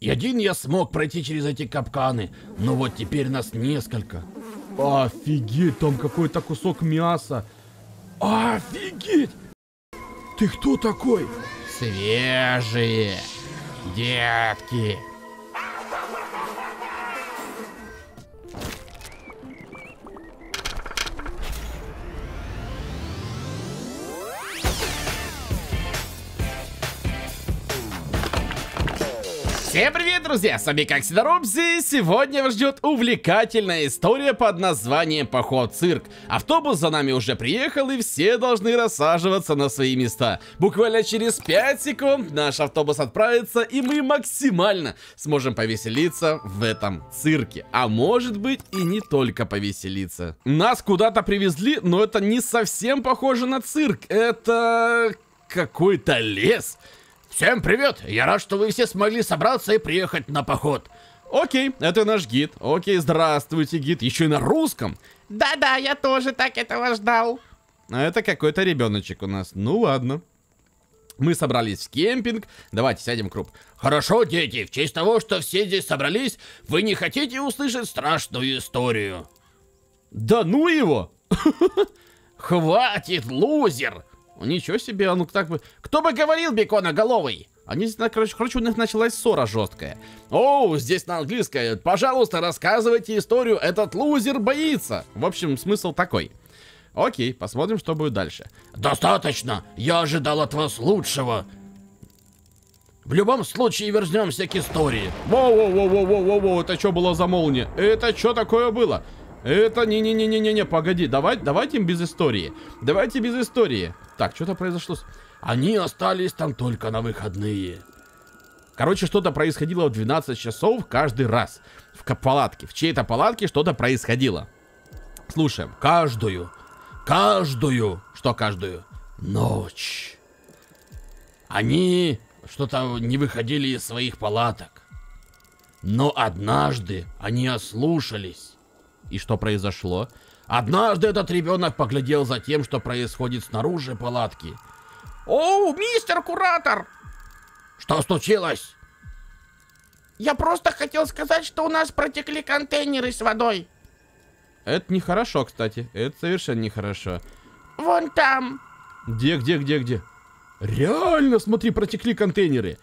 И один я смог пройти через эти капканы, но вот теперь нас несколько. Офигеть, там какой-то кусок мяса. Офигеть! Ты кто такой? Свежие, детки. Всем привет, друзья! С вами как всегда Робзи. Сегодня вас ждет увлекательная история под названием Поход цирк. Автобус за нами уже приехал и все должны рассаживаться на свои места. Буквально через 5 секунд наш автобус отправится и мы максимально сможем повеселиться в этом цирке. А может быть и не только повеселиться. Нас куда-то привезли, но это не совсем похоже на цирк. Это какой-то лес. Всем привет! Я рад, что вы все смогли собраться и приехать на поход. Окей, это наш гид. Окей, здравствуйте, гид. Еще и на русском. Да-да, я тоже так этого ждал. А это какой-то ребеночек у нас. Ну ладно. Мы собрались в кемпинг. Давайте сядем в круг. Хорошо, дети, в честь того, что все здесь собрались, вы не хотите услышать страшную историю? Да ну его! Хватит, лузер! Ничего себе, ну так бы... Кто бы говорил, беконоголовый? Они, короче, короче, у них началась ссора жесткая. Оу, здесь на английское. Пожалуйста, рассказывайте историю. Этот лузер боится. В общем, смысл такой. Окей, посмотрим, что будет дальше. Достаточно. Я ожидал от вас лучшего. В любом случае, вернемся к истории. Воу-воу-воу-воу-воу-воу, это что было за молния? Это что такое было? Это не-не-не-не-не-не, погоди, давай, давайте без истории. Давайте без истории. Так, что-то произошло. Они остались там только на выходные. Короче, что-то происходило в 12 часов каждый раз. В палатке, в чьей-то палатке что-то происходило. Слушаем. Каждую, каждую, что каждую? Ночь. Они что-то не выходили из своих палаток. Но однажды они ослушались и что произошло? Однажды этот ребенок поглядел за тем, что происходит снаружи палатки. О, мистер Куратор! Что случилось? Я просто хотел сказать, что у нас протекли контейнеры с водой. Это нехорошо, кстати. Это совершенно нехорошо. Вон там. Где, где, где, где? Реально, смотри, протекли контейнеры.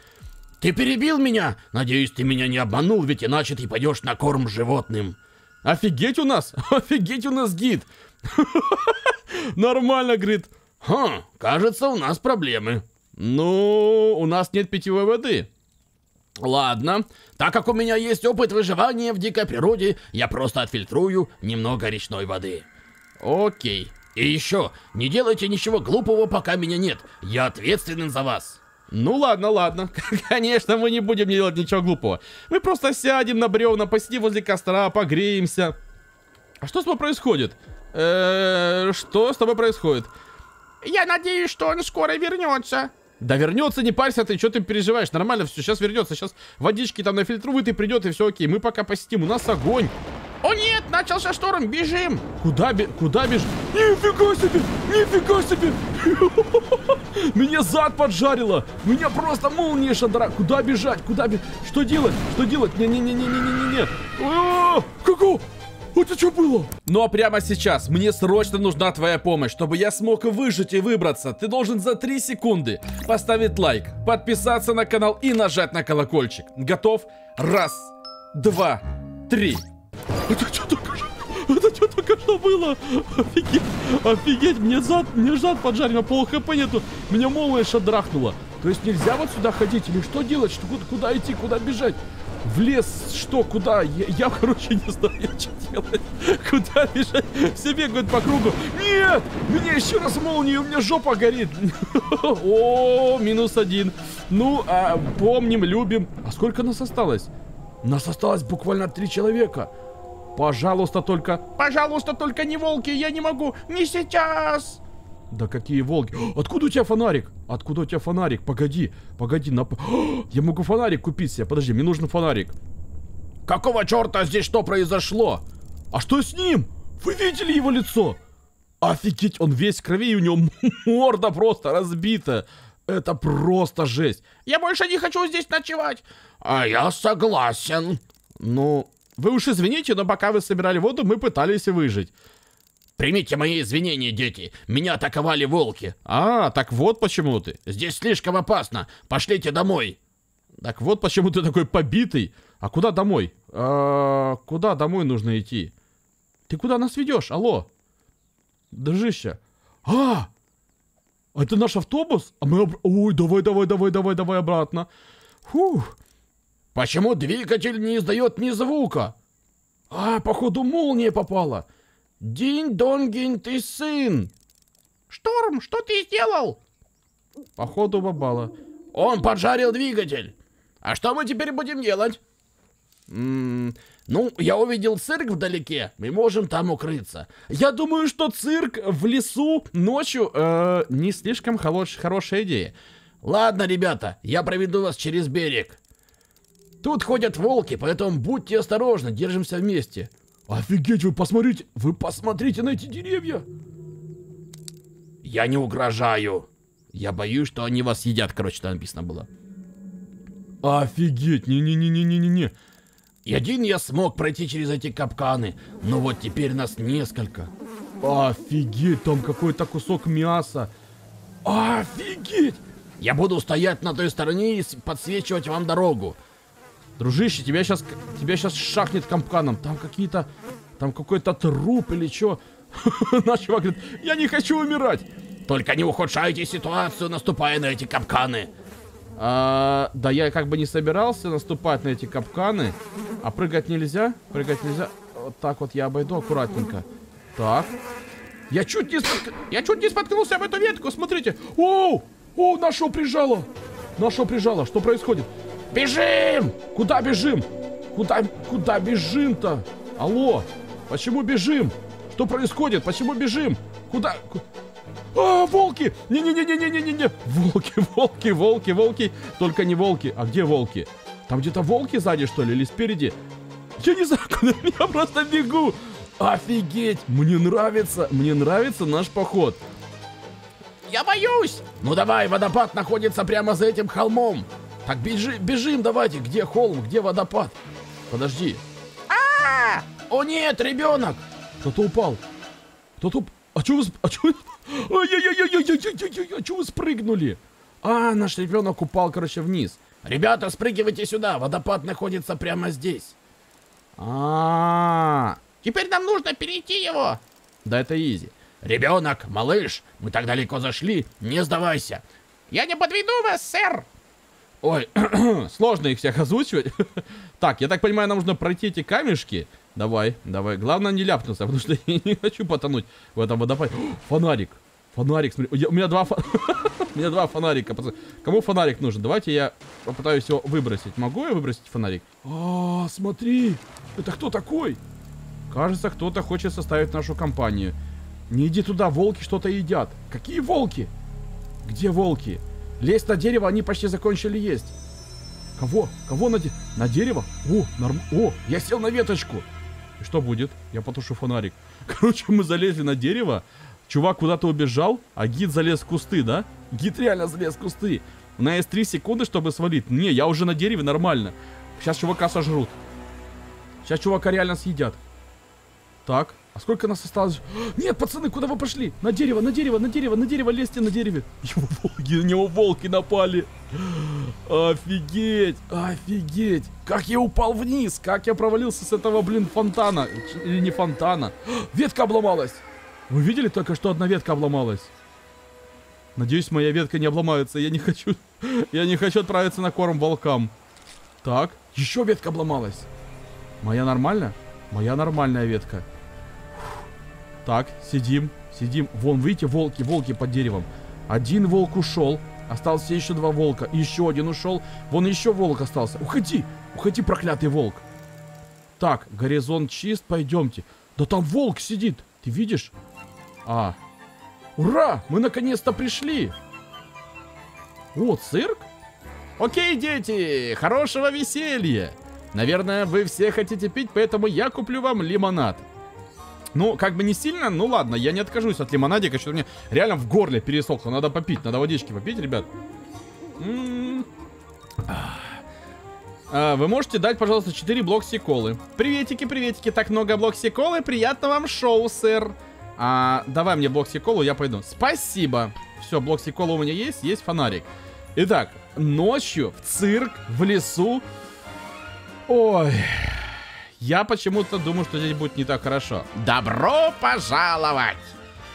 Ты перебил меня? Надеюсь, ты меня не обманул, ведь иначе ты пойдешь на корм животным. Офигеть у нас! Офигеть у нас гид! Нормально, говорит. Хм, кажется, у нас проблемы. Ну, у нас нет питьевой воды. Ладно, так как у меня есть опыт выживания в дикой природе, я просто отфильтрую немного речной воды. Окей. И еще, не делайте ничего глупого, пока меня нет. Я ответственен за вас. Ну ладно, ладно. Конечно, мы не будем делать ничего глупого. Мы просто сядем на бревна, посидим возле костра, погреемся. А что с тобой происходит? Э -э, что с тобой происходит? Я надеюсь, что он скоро вернется. Да вернется, не парься ты, что ты переживаешь? Нормально все, сейчас вернется, сейчас водички там нафильтрует и придет, и все окей. Мы пока посетим, у нас огонь. О нет, начался шторм, бежим! Куда, би куда бежим? Нифига себе! Нифига себе! Меня зад поджарило! Меня просто молния шадра! Куда бежать? Куда бежать? Что делать? Что делать? Не-не-не-не-не-не-не! Какого? Это что было? А прямо сейчас мне срочно нужна твоя помощь, чтобы я смог выжить и выбраться. Ты должен за 3 секунды поставить лайк, подписаться на канал и нажать на колокольчик. Готов? Раз, два, три. Это что что? Это что только что было? Офигеть, офигеть, мне зад, мне зад поджарено, пол хп нету, меня молния шадрахнула. То есть нельзя вот сюда ходить или что делать? Что, куда, куда идти, куда бежать? В лес, что, куда? Я, я короче, не знаю, что делать. Куда бежать? Все бегают по кругу. Нет! Меня еще раз молния, у меня жопа горит. О, минус один. Ну, а, помним, любим. А сколько нас осталось? Нас осталось буквально три человека. Пожалуйста, только... Пожалуйста, только не волки, я не могу, не сейчас. Да какие волки? Откуда у тебя фонарик? Откуда у тебя фонарик? Погоди, погоди, на... Я могу фонарик купить себе, подожди, мне нужен фонарик. Какого черта здесь что произошло? А что с ним? Вы видели его лицо? Офигеть, он весь в крови, и у него морда просто разбита. Это просто жесть. Я больше не хочу здесь ночевать. А я согласен. Ну, вы уж извините, но пока вы собирали воду, мы пытались выжить. Примите мои извинения, дети. Меня атаковали волки. А, так вот почему ты. Здесь слишком опасно. Пошлите домой. Так вот почему ты такой побитый. А куда домой? А, куда домой нужно идти? Ты куда нас ведешь? Алло? Дружище. А! Это наш автобус? А мы... об- Ой, давай, давай, давай, давай, давай обратно. Фух. Почему двигатель не издает ни звука? А, походу молния попала. Динь-донгень, ты сын. Шторм, что ты сделал? Походу бабала. Он поджарил двигатель. А что мы теперь будем делать? М, Ну, я увидел цирк вдалеке. Мы можем там укрыться. Я думаю, что цирк в лесу ночью э, не слишком хорош- хорошая идея. Ладно, ребята, я проведу вас через берег. Тут ходят волки, поэтому будьте осторожны, держимся вместе. Офигеть, вы посмотрите, вы посмотрите на эти деревья. Я не угрожаю. Я боюсь, что они вас едят, короче, там написано было. Офигеть, не-не-не-не-не-не. И один я смог пройти через эти капканы, но вот теперь нас несколько. Офигеть, там какой-то кусок мяса. Офигеть! Я буду стоять на той стороне и подсвечивать вам дорогу. Дружище, тебя сейчас, тебя сейчас шахнет капканом. Там какие-то, там какой-то труп или что. Наш чувак говорит, я не хочу умирать. Только не ухудшайте ситуацию, наступая на эти капканы. А, да я как бы не собирался наступать на эти капканы. А прыгать нельзя? Прыгать нельзя. Вот так вот я обойду аккуратненько. Так. Я чуть не, спотк- я чуть не споткнулся об эту ветку, смотрите. Оу! О, нашего прижало! Нашего прижало, что происходит? Бежим! Куда бежим? Куда, куда бежим-то? Алло, почему бежим? Что происходит? Почему бежим? Куда? ку- А, волки! Не-не-не-не-не-не-не! Волки, волки, волки, волки! Только не волки. А где волки? Там где-то волки сзади, что ли, или спереди? Я не знаю, куда я просто бегу! Офигеть! Мне нравится, мне нравится наш поход. Я боюсь! Ну давай, водопад находится прямо за этим холмом. Так бежи, бежим давайте. Где холм, где водопад? Подожди. О нет, ребенок! Кто-то упал. Кто-то уп... А чё вы... А чё. Ай-яй-яй-яй-яй-яй-яй-яй, а чё вы спрыгнули? А, наш ребенок упал, короче, вниз. Ребята, спрыгивайте сюда, водопад находится прямо здесь. А, Теперь нам нужно перейти его. да это изи. Ребенок, малыш, мы так далеко зашли, не сдавайся. Я не подведу вас, сэр. Ой, сложно их всех озвучивать. Так, я так понимаю, нам нужно пройти эти камешки. Давай, давай. Главное не ляпнуться, потому что я не хочу потонуть в этом водопаде. Фонарик. Фонарик, смотри. Я- у меня два фо- У меня два фонарика. Кому фонарик нужен? Давайте я попытаюсь его выбросить. Могу я выбросить фонарик? А, смотри. Это кто такой? Кажется, кто-то хочет составить нашу компанию. Не иди туда, волки что-то едят. Какие волки? Где волки? Лезть на дерево, они почти закончили есть. Кого? Кого на, де- на дерево? О, норм... О, я сел на веточку. И что будет? Я потушу фонарик. Короче, мы залезли на дерево. Чувак куда-то убежал, а гид залез в кусты, да? Гид реально залез в кусты. У нас есть 3 секунды, чтобы свалить. Не, я уже на дереве, нормально. Сейчас чувака сожрут. Сейчас чувака реально съедят. Так, а сколько нас осталось? Нет, пацаны, куда вы пошли? На дерево, на дерево, на дерево, на дерево, лезьте на дереве. Его волки, на него волки напали. Офигеть, офигеть. Как я упал вниз, как я провалился с этого, блин, фонтана. Или не фонтана. Ветка обломалась. Вы видели только что одна ветка обломалась? Надеюсь, моя ветка не обломается. Я не хочу... Я не хочу отправиться на корм волкам. Так, еще ветка обломалась. Моя нормально? Моя нормальная ветка. Так, сидим, сидим. Вон, видите, волки, волки под деревом. Один волк ушел. Остался еще два волка. Еще один ушел. Вон еще волк остался. Уходи! Уходи, проклятый волк. Так, горизонт чист, пойдемте. Да там волк сидит. Ты видишь? А. Ура! Мы наконец-то пришли. О, цирк? Окей, дети, хорошего веселья. Наверное, вы все хотите пить, поэтому я куплю вам лимонад. Ну, как бы не сильно, ну ладно, я не откажусь от лимонадика, что мне реально в горле пересохло. Надо попить, надо водички попить, ребят. А, Вы можете дать, пожалуйста, 4 блокси-колы. Приветики, приветики, так много блокси-колы. Приятного вам шоу, сэр. А, давай мне блокси-колу, я пойду. Спасибо. Все, блокси-кола у меня есть, есть фонарик. Итак, ночью в цирк, в лесу. Ой. Я почему-то думаю, что здесь будет не так хорошо. Добро пожаловать!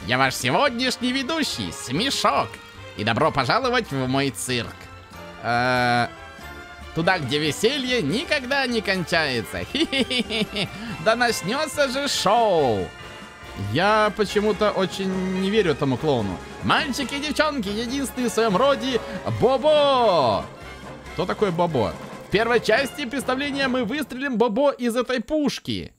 Я ваш сегодняшний ведущий, Смешок. И добро пожаловать в мой цирк. Э, Туда, где веселье никогда не кончается. Да начнется же шоу. Я почему-то очень не верю этому клоуну. Мальчики и девчонки, единственный в своем роде Бобо! Кто такой Бобо? В первой части представления мы выстрелим Бобо из этой пушки.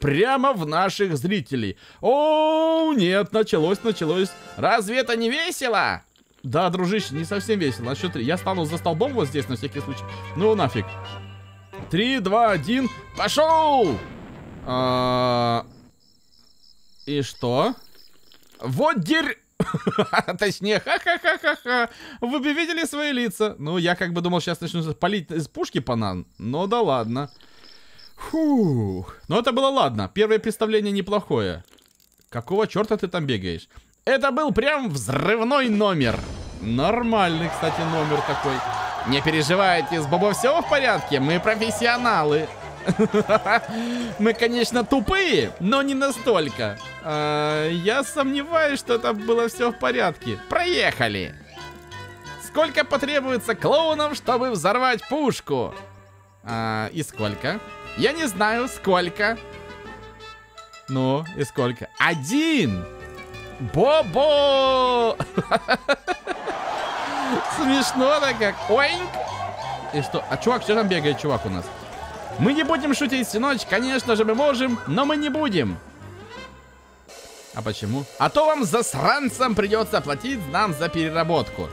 Прямо в наших зрителей. О, нет, началось, началось. Разве это не весело? Да, дружище, не совсем весело. На счет три. Я стану за столбом вот здесь, на всякий случай. Ну, нафиг. Три, два, один. Пошел! А, И что? Вот дерь... Точнее, ха-ха-ха-ха-ха. Вы бы видели свои лица. Ну, я как бы думал, сейчас начну палить из пушки по нам. Ну да ладно. Фух. Ну это было ладно. Первое представление неплохое. Какого черта ты там бегаешь? Это был прям взрывной номер. Нормальный, кстати, номер такой. Не переживайте, с Бобо все в порядке, мы профессионалы. Мы, конечно, тупые, но не настолько. А, я сомневаюсь, что это было все в порядке. Проехали. Сколько потребуется клоунов, чтобы взорвать пушку? А, и сколько? Я не знаю, сколько. Ну, и сколько? Один. Бобо! Смешно-то как. Оинк. И что? А чувак, что там бегает, чувак у нас? Мы не будем шутить всю ночь, конечно же мы можем, но мы не будем. А почему? А то вам засранцам придется платить нам за переработку.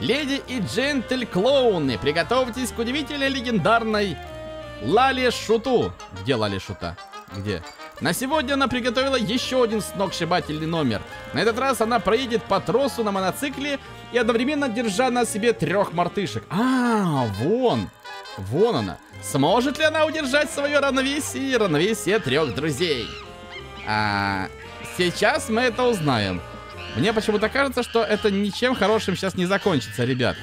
Леди и джентль-клоуны, приготовьтесь к удивительной легендарной Лали Шуту. Где Лали Шута? Где? На сегодня она приготовила еще один сногсшибательный номер. На этот раз она проедет по тросу на моноцикле и одновременно держа на себе трех мартышек. А, вон. Вон она. Сможет ли она удержать свое равновесие и равновесие трех друзей? А, сейчас мы это узнаем. Мне почему-то кажется, что это ничем хорошим сейчас не закончится, ребят.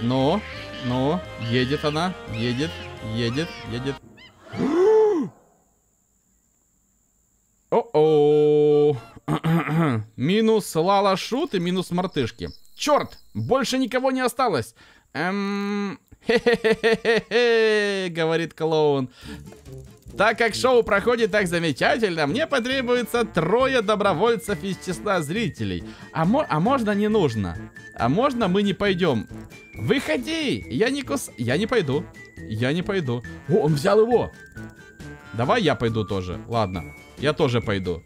Ну, ну, едет она, едет, едет, едет. О-о. Минус Лала Шут и минус мартышки. Черт, больше никого не осталось. Эм... Хе-хе-хе-хе, говорит клоун. Так как шоу проходит так замечательно, мне потребуется трое добровольцев из числа зрителей. А, мо а можно не нужно? А можно мы не пойдем? Выходи, я не кус... Я не пойду. Я не пойду. О, он взял его. Давай я пойду тоже. Ладно, я тоже пойду.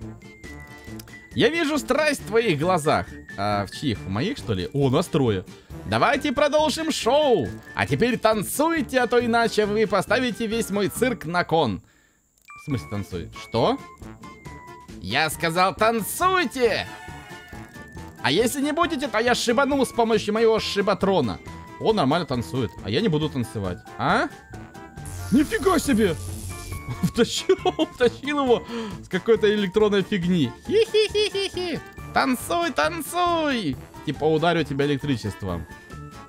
Я вижу страсть в твоих глазах. А в чьих? В моих, что ли? О, нас трое. Давайте продолжим шоу. А теперь танцуйте, а то иначе вы поставите весь мой цирк на кон. В смысле танцуй? Что? Я сказал танцуйте! А если не будете, то я шибану с помощью моего шибатрона. Он нормально танцует, а я не буду танцевать. А? Нифига себе! Втащил, втащил его с какой-то электронной фигни. Хи-хи-хи-хи-хи. Танцуй, танцуй! Типа ударю тебя электричеством.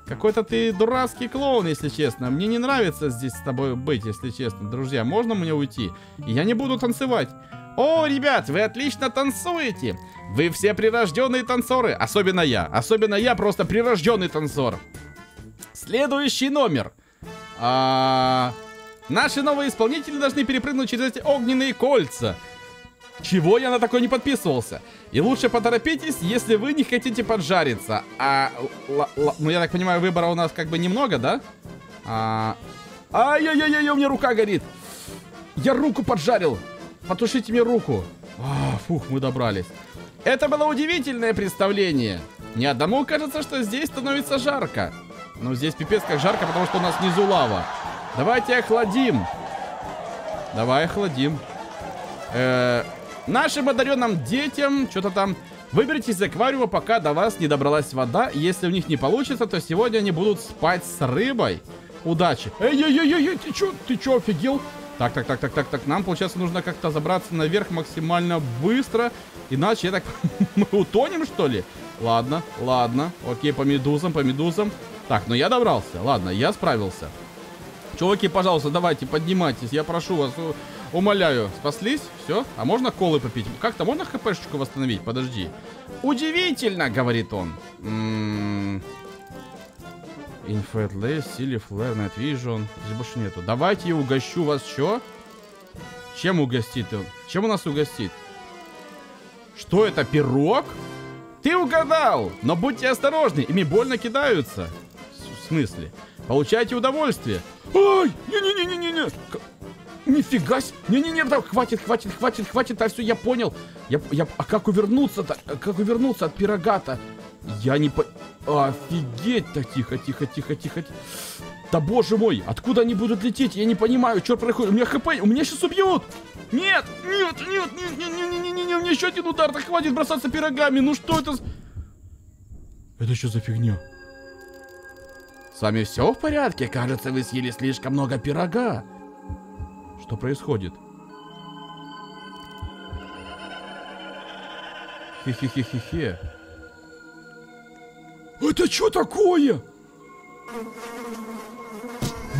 Какой-то ты дурацкий клоун, если честно. Мне не нравится здесь с тобой быть, если честно. Друзья, можно мне уйти? Я не буду танцевать. О, ребят, вы отлично танцуете. Вы все прирожденные танцоры. Особенно я. Особенно я просто прирожденный танцор. Следующий номер. А... Наши новые исполнители должны перепрыгнуть через эти огненные кольца. Чего я на такой не подписывался? И лучше поторопитесь, если вы не хотите поджариться. А, л- л- ну я так понимаю, выбора у нас как бы немного, да? А, ай-яй-яй-яй, у меня рука горит. Я руку поджарил. Потушите мне руку. А, фух, мы добрались. Это было удивительное представление. Ни одному кажется, что здесь становится жарко. Но здесь пипец как жарко, потому что у нас внизу лава. Давайте охладим. Давай охладим. Э, нашим одаренным детям что-то там Выберите из аквариума, пока до вас не добралась вода. Если у них не получится, то сегодня они будут спать с рыбой. Удачи. Эй-эй-эй-эй, ты чё, ты чё, офигел? Так, так, так, так, так, так. Нам, получается, нужно как-то забраться наверх максимально быстро. Иначе, я так... Мы утонем, что ли? Ладно, ладно. Окей, по медузам, по медузам. Так, ну я добрался. Ладно, я справился. Чуваки, пожалуйста, давайте, поднимайтесь. Я прошу вас, умоляю. Спаслись? Все? А можно колы попить? Как-то можно хпшечку восстановить? Подожди. Удивительно, говорит он. М-м-м. Lace, Silly Flare, Night Vision. Здесь больше нету. Давайте я угощу вас. Что? Чем угостит он? Чем у нас угостит? Что это, пирог? Ты угадал! Но будьте осторожны, ими больно кидаются. В смысле? Получайте удовольствие. Ай! Не-не-не-не-не-не! Нифига себе! Не-не-не, да, хватит, хватит, хватит, хватит, а все, я понял. Я, я, а как увернуться-то? Как увернуться от пирога-то? Я не по... Офигеть-то! Тихо, тихо, тихо, тихо. Да боже мой, откуда они будут лететь? Я не понимаю, что происходит. У меня хп, у меня сейчас убьют! Нет, нет, нет, нет, нет, нет, нет, нет, нет, мне еще один удар, да хватит бросаться пирогами, ну что это? Это что за фигня? С вами все в порядке? Кажется, вы съели слишком много пирога. Что происходит? Хе-хе-хе-хе-хе. Это что такое?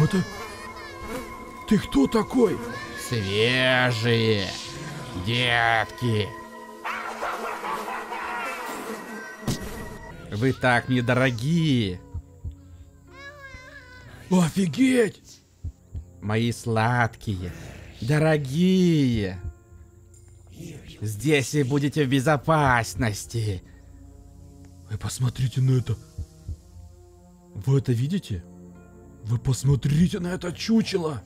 Это... Ты кто такой? Свежие, детки. Вы так мне дорогие. Офигеть! Мои сладкие, дорогие. Здесь вы будете в безопасности. Вы посмотрите на это. Вы это видите? Вы посмотрите на это чучело.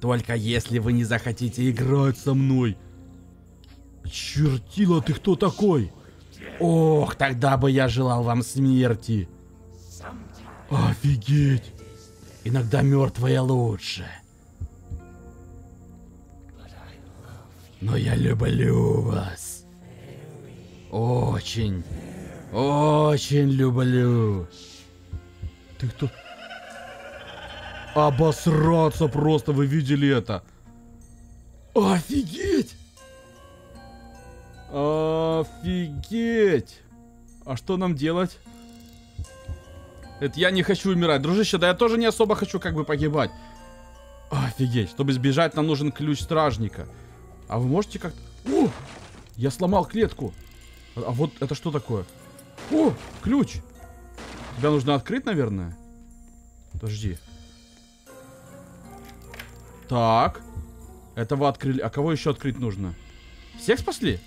Только если вы не захотите играть со мной. Чертила, ты кто такой? Ох, тогда бы я желал вам смерти. Офигеть. Иногда мертвая лучше. Но я люблю вас. Очень. Очень люблю. Ты кто? Обосраться просто, вы видели это? Офигеть! Офигеть! А что нам делать? Это я не хочу умирать. Дружище, да я тоже не особо хочу как бы погибать. Офигеть. Чтобы сбежать, нам нужен ключ стражника. А вы можете как-то... О! Я сломал клетку. А, а вот это что такое? О! Ключ! Тебя нужно открыть, наверное? Подожди. Так. Этого открыли. А кого еще открыть нужно? Всех спасли?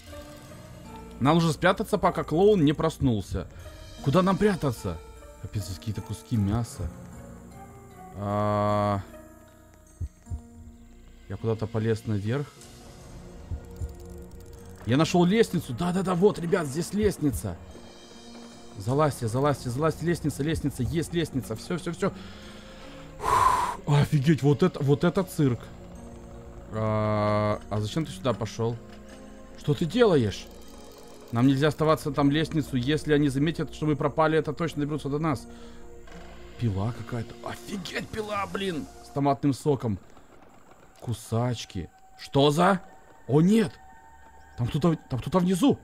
Нам нужно спрятаться, пока клоун не проснулся. Куда нам прятаться? Капец, здесь какие-то куски мяса. А... Я куда-то полез наверх. Я нашел лестницу. Да-да-да, вот, ребят, здесь лестница. Залазьте, залазьте, залазьте, лестница, лестница, есть лестница. Все, все, все. Офигеть, вот это, вот это цирк. А, а зачем ты сюда пошел? Что ты делаешь? Нам нельзя оставаться там лестницу. Если они заметят, что мы пропали, это точно доберутся до нас. Пила какая-то. Офигеть, пила, блин. С томатным соком. Кусачки. Что за? О, нет. Там кто-то там кто-то внизу.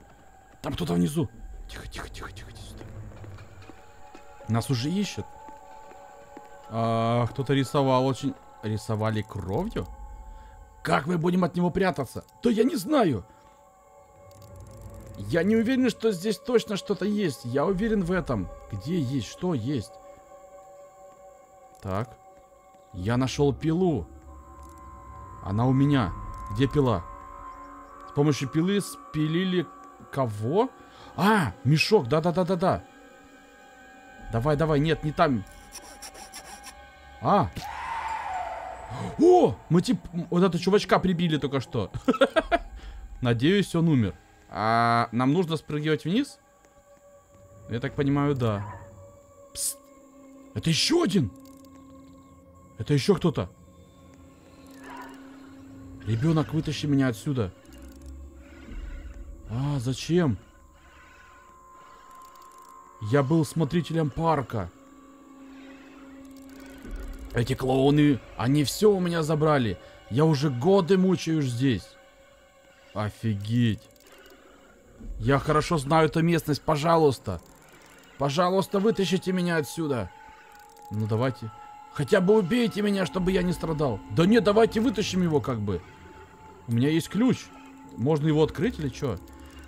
Там кто-то внизу. Тихо, тихо, тихо, тихо. Сюда. Нас уже ищут. А, кто-то рисовал очень... Рисовали кровью? Как мы будем от него прятаться? Да я не знаю. Я не уверен, что здесь точно что-то есть. Я уверен в этом. Где есть? Что есть? Так. Я нашел пилу. Она у меня. Где пила? С помощью пилы спилили кого? А, мешок. Да-да-да-да-да. Давай, давай. Нет, не там. А! О! Мы типа вот этого чувачка прибили только что. Надеюсь, он умер. А нам нужно спрыгивать вниз? Я так понимаю, да. Псst. Это еще один! Это еще кто-то. Ребенок, вытащи меня отсюда. А, зачем? Я был смотрителем парка. Эти клоуны, они все у меня забрали. Я уже годы мучаюсь здесь. Офигеть. Я хорошо знаю эту местность, пожалуйста. Пожалуйста, вытащите меня отсюда. Ну давайте. Хотя бы убейте меня, чтобы я не страдал. Да нет, давайте вытащим его как бы. У меня есть ключ. Можно его открыть или что?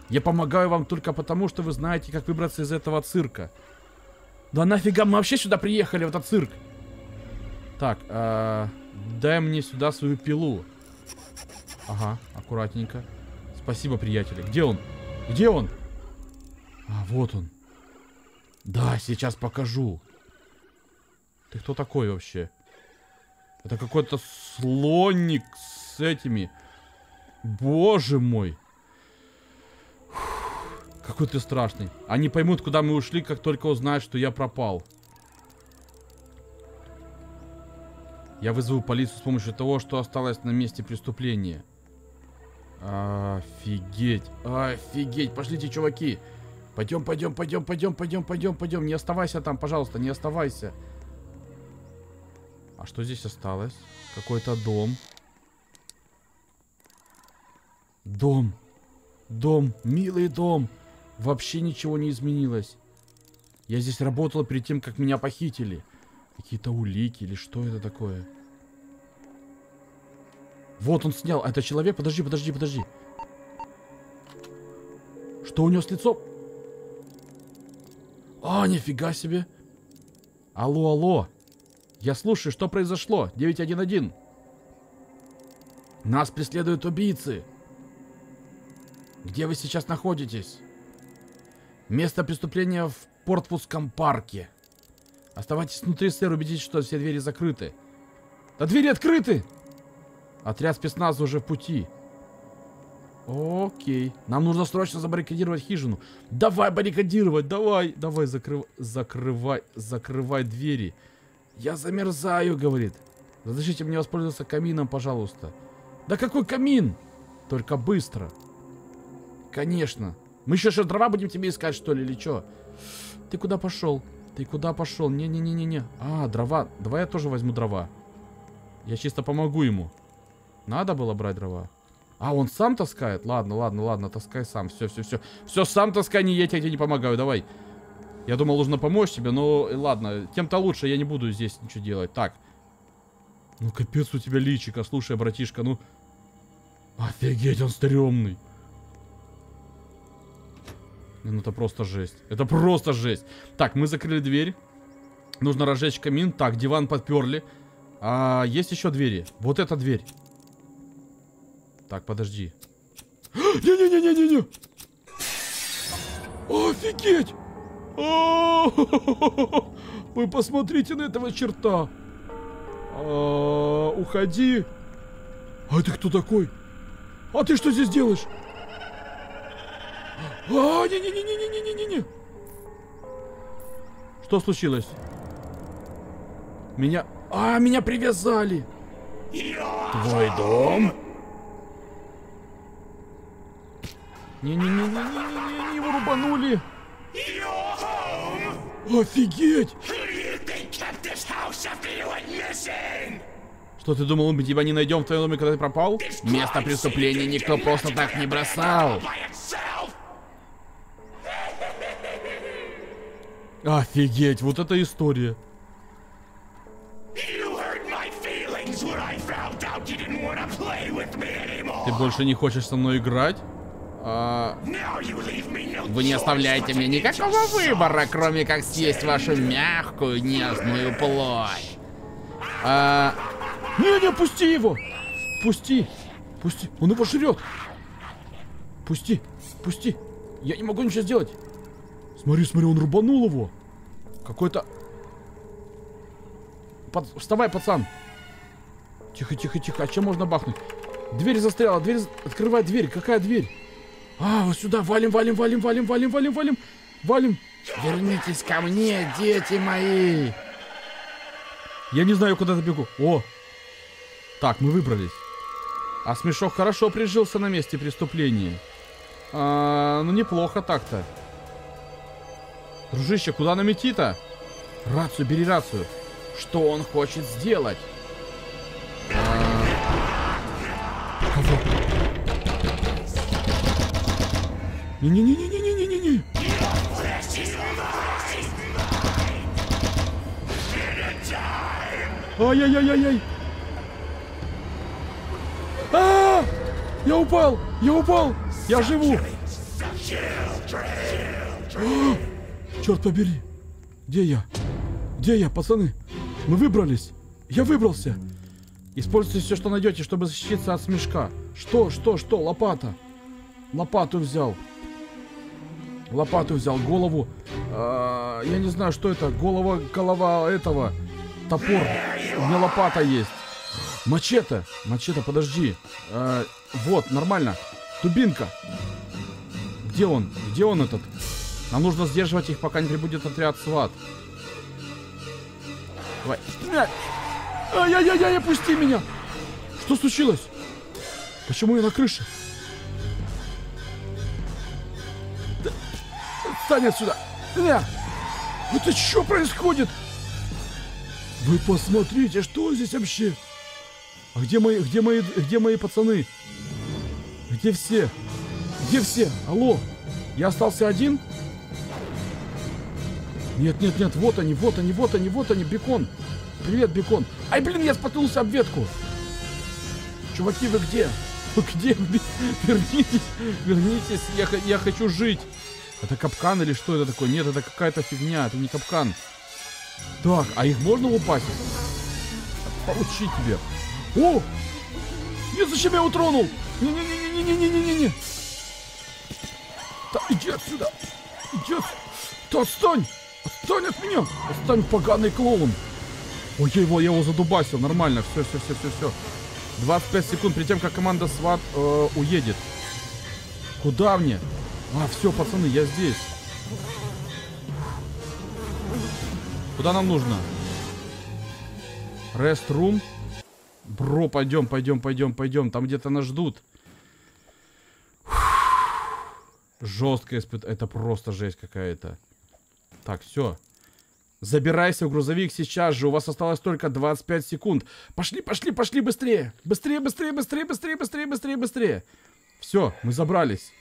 Я помогаю вам только потому, что вы знаете, как выбраться из этого цирка. Да нафига мы вообще сюда приехали, в этот цирк? Так, э, дай мне сюда свою пилу. Ага, аккуратненько. Спасибо, приятели. Где он? Где он? А, вот он. Да, сейчас покажу. Ты кто такой вообще? Это какой-то слонник с этими. Боже мой. Какой ты страшный. Они поймут, куда мы ушли, как только узнают, что я пропал. Я вызову полицию с помощью того, что осталось на месте преступления. Офигеть. Офигеть. Пошлите, чуваки. Пойдем, пойдем, пойдем, пойдем, пойдем, пойдем, пойдем. Не оставайся там, пожалуйста, не оставайся. А что здесь осталось? Какой-то дом. Дом. Дом. Милый дом. Вообще ничего не изменилось. Я здесь работал перед тем, как меня похитили. Какие-то улики или что это такое? Вот он снял. Это человек? Подожди, подожди, подожди. Что у него с лицом? А, нифига себе. Алло, алло. Я слушаю, что произошло? 911. Нас преследуют убийцы. Где вы сейчас находитесь? Место преступления в Портвудском парке. Оставайтесь внутри, сэр, убедитесь, что все двери закрыты. Да двери открыты! Отряд спецназа уже в пути. Окей. Нам нужно срочно забаррикадировать хижину. Давай баррикадировать, давай. Давай, закрыв... закрывай, закрывай двери. Я замерзаю, говорит. Разрешите мне воспользоваться камином, пожалуйста. Да какой камин? Только быстро. Конечно. Мы еще что, дрова будем тебе искать, что ли, или что? Ты куда пошел? Ты куда пошел? Не-не-не-не-не. А, дрова. Давай я тоже возьму дрова. Я чисто помогу ему. Надо было брать дрова. А, он сам таскает? Ладно, ладно, ладно, таскай сам. Все, все, все. Все, сам таскай, не я тебе не помогаю, давай. Я думал, нужно помочь тебе, но ладно. Тем-то лучше, я не буду здесь ничего делать. Так. Ну, капец у тебя личика. Слушай, братишка, ну... Офигеть, он стрёмный. Ну, это просто жесть. Это просто жесть. Так, мы закрыли дверь. Нужно разжечь камин. Так, диван подперли. А, есть еще двери. Вот эта дверь. Так, подожди. Не-не-не-не-не-не! Офигеть! Вы посмотрите на этого черта! А, уходи! А ты кто такой? А ты что здесь делаешь? А, не-не-не-не-не-не-не-не! Что случилось? Меня... А, меня привязали! Твой дом? Не-не-не-не-не-не, его рубанули. Офигеть! Что ты думал, мы тебя не найдем в твоем доме, когда ты пропал? Место преступления никто просто так не бросал. Офигеть, вот эта история. Ты больше не хочешь со мной играть? А... Вы не оставляете мне никакого выбора, кроме как съесть вашу мягкую, нежную плоть. А... Не-не, пусти его! Пусти! Пусти! Он его жрет! Пусти! Пусти! Я не могу ничего сделать! Смотри, смотри, он рубанул его! Какой-то... Под... Вставай, пацан! Тихо, тихо, тихо. А чем можно бахнуть? Дверь застряла, дверь... Открывай дверь. Какая дверь? А, вот сюда, валим, валим, валим, валим, валим, валим, валим, валим. Вернитесь ко мне, дети мои. Я не знаю, куда забегу. О! Так, мы выбрались. А смешок хорошо прижился на месте преступления. А, ну, неплохо так-то. Дружище, куда нам идти-то? Рацию, бери рацию. Что он хочет сделать? Не-не-не-не-не-не-не-не. Ай-яй-яй-яй-яй. А! Я упал! Я упал! Я живу! А! Черт побери! Где я? Где я, пацаны? Мы выбрались! Я выбрался! Используйте все, что найдете, чтобы защититься от смешка. Что, что, что? Лопата. Лопату взял. Лопату взял, голову. а, я не знаю, что это. Голова, голова этого. Топор. У меня лопата есть. Мачете. Мачете, подожди. А, вот, нормально. Дубинка. Где он? Где он этот? Нам нужно сдерживать их, пока не прибудет отряд СВАТ. Давай. Ай-яй-яй-яй, пусти меня! Что случилось? Почему я на крыше? Отстань отсюда! Ня! Это что происходит? Вы посмотрите, что здесь вообще? А где мои, где мои, где мои пацаны? Где все? Где все? Алло? Я остался один? Нет, нет, нет, вот они, вот они, вот они, вот они, бекон. Привет, бекон. Ай, блин, я споткнулся об ветку. Чуваки, вы где? Где? Вернитесь, вернитесь, я, я хочу жить. Это капкан или что это такое? Нет, это какая-то фигня, это не капкан. Так, а их можно упасть? Получи тебе. О! Нет, зачем я его тронул? Не-не-не-не-не-не-не-не-не. Да иди отсюда. Иди отсюда. Да отстань. Отстань от меня. Отстань, поганый клоун. Ой, я его, я его задубасил, нормально, все, все, все, все, все. 25 секунд перед тем, как команда СВАТ э, уедет. Куда мне? А, все, пацаны, я здесь. Куда нам нужно? Room. Бро, пойдем, пойдем, пойдем, пойдем. Там где-то нас ждут. Жесткое испытание. Это просто жесть какая-то. Так, все. Забирайся в грузовик сейчас же. У вас осталось только 25 секунд. Пошли, пошли, пошли быстрее. Быстрее, быстрее, быстрее, быстрее, быстрее, быстрее, быстрее. Все, мы забрались.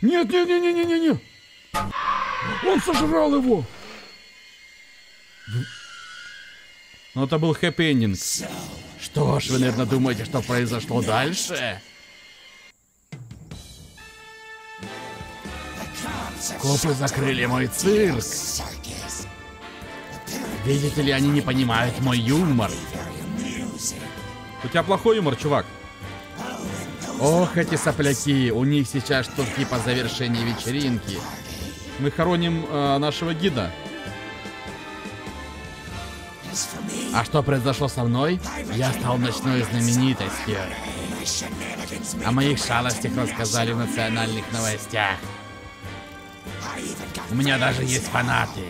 Нет, нет, нет, нет, нет, нет, нет. Он сожрал его. Ну, это был хэппи-эндинг. Что ж, вы, наверное, думаете, что произошло дальше? Копы закрыли мой цирк. Видите ли, они не понимают мой юмор. У тебя плохой юмор, чувак. Ох, эти сопляки, у них сейчас штуки по завершении вечеринки. Мы хороним э, нашего гида. А что произошло со мной? Я стал ночной знаменитостью. О моих шалостях рассказали в национальных новостях. У меня даже есть фанаты.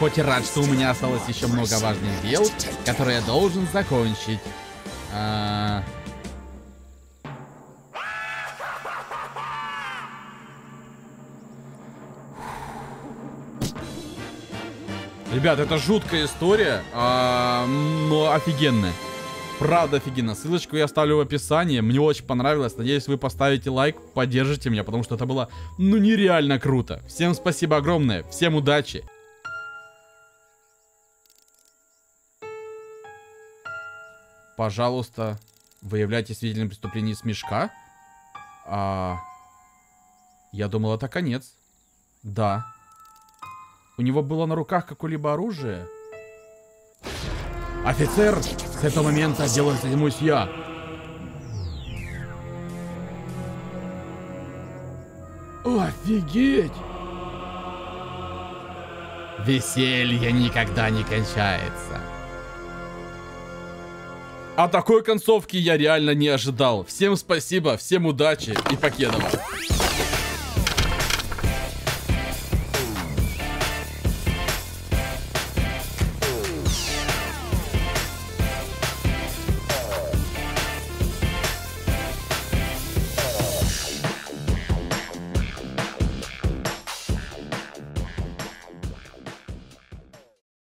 Хоть и рад, что у меня осталось еще много важных дел, которые я должен закончить. А, Ребят, это жуткая история, а, но офигенная. Правда офигенно. Ссылочку я оставлю в описании. Мне очень понравилось. Надеюсь, вы поставите лайк, поддержите меня, потому что это было, ну, нереально круто. Всем спасибо огромное. Всем удачи. Пожалуйста, выявляйте свидетельное преступление с мешка. А... Я думал, это конец. Да. У него было на руках какое-либо оружие? Офицер, с этого момента делом займусь я. Офигеть! Веселье никогда не кончается. А такой концовки я реально не ожидал. Всем спасибо, всем удачи и покедова.